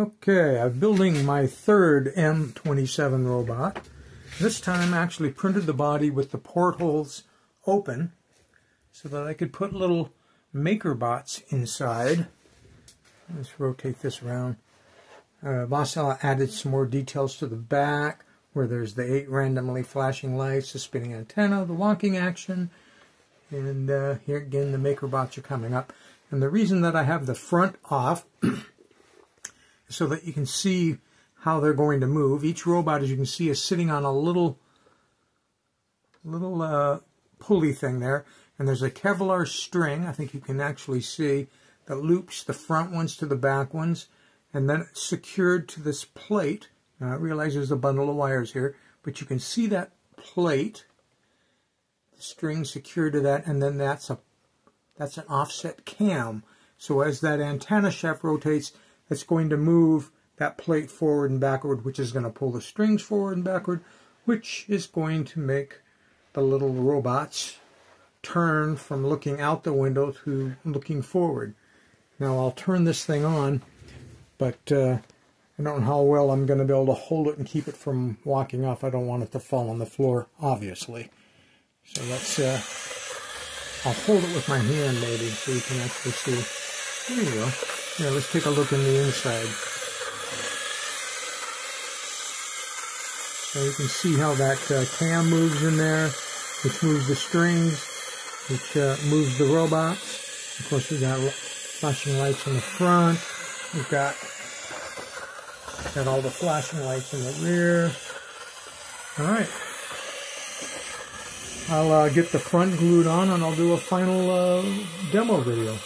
Okay, I'm building my third M27 robot. This time I actually printed the body with the portholes open so that I could put little maker bots inside. Let's rotate this around. Uh, added some more details to the back where there's the eight randomly flashing lights, the spinning antenna, the walking action, and uh, here again the maker bots are coming up. And the reason that I have the front off so that you can see how they're going to move. Each robot, as you can see, is sitting on a little little uh, pulley thing there. And there's a Kevlar string, I think you can actually see, that loops the front ones to the back ones. And then it's secured to this plate. Now I realize there's a bundle of wires here, but you can see that plate, the string secured to that, and then that's a that's an offset cam. So as that antenna shaft rotates, it's going to move that plate forward and backward, which is going to pull the strings forward and backward, which is going to make the little robots turn from looking out the window to looking forward. Now I'll turn this thing on, but uh, I don't know how well I'm going to be able to hold it and keep it from walking off. I don't want it to fall on the floor, obviously. So let's, uh, I'll hold it with my hand maybe so you can actually see. There you go. Yeah, let's take a look in the inside. So you can see how that uh, cam moves in there, which moves the strings, which uh, moves the robots. Of course, we've got flashing lights in the front. We've got got all the flashing lights in the rear. All right. I'll uh, get the front glued on and I'll do a final uh, demo video.